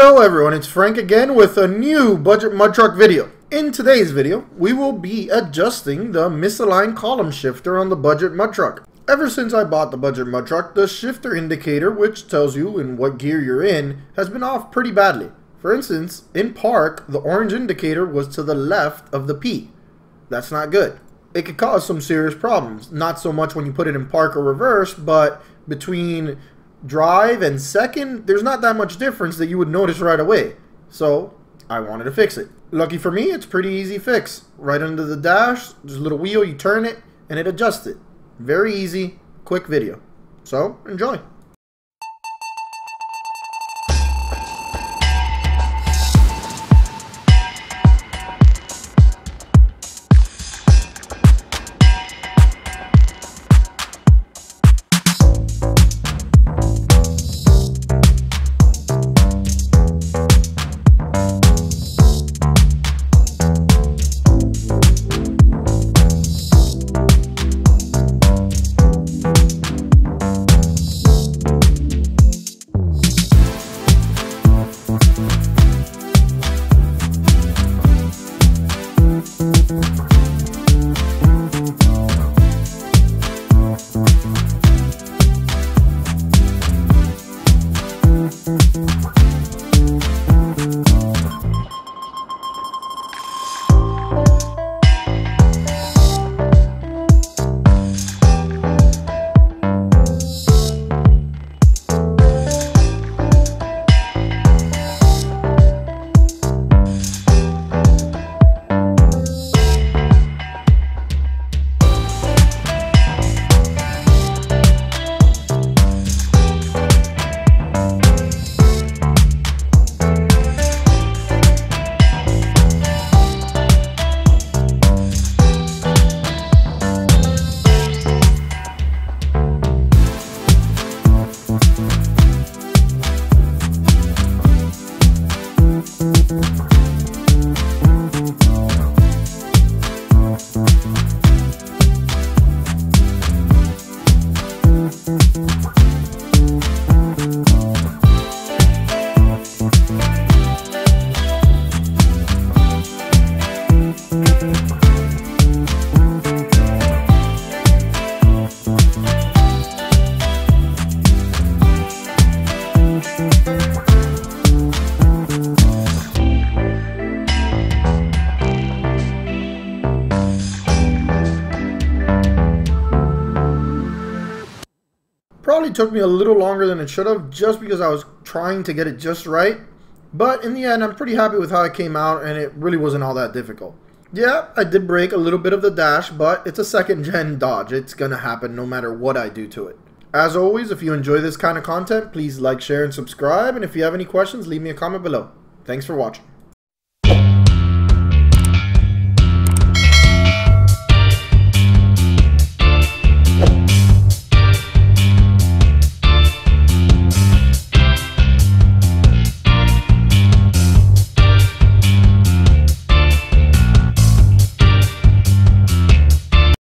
Hello everyone, it's Frank again with a new Budget Mud Truck video. In today's video, we will be adjusting the misaligned column shifter on the Budget Mud Truck. Ever since I bought the Budget Mud Truck, the shifter indicator, which tells you in what gear you're in, has been off pretty badly. For instance, in park, the orange indicator was to the left of the P. That's not good. It could cause some serious problems. Not so much when you put it in park or reverse, but between drive and second, there's not that much difference that you would notice right away. So I wanted to fix it. Lucky for me, it's pretty easy fix. Right under the dash, there's a little wheel, you turn it, and it adjusts it. Very easy, quick video. So enjoy. Probably took me a little longer than it should have just because I was trying to get it just right. But in the end, I'm pretty happy with how it came out and it really wasn't all that difficult. Yeah, I did break a little bit of the dash, but it's a second gen Dodge. It's going to happen no matter what I do to it. As always, if you enjoy this kind of content, please like, share, and subscribe. And if you have any questions, leave me a comment below. Thanks for watching.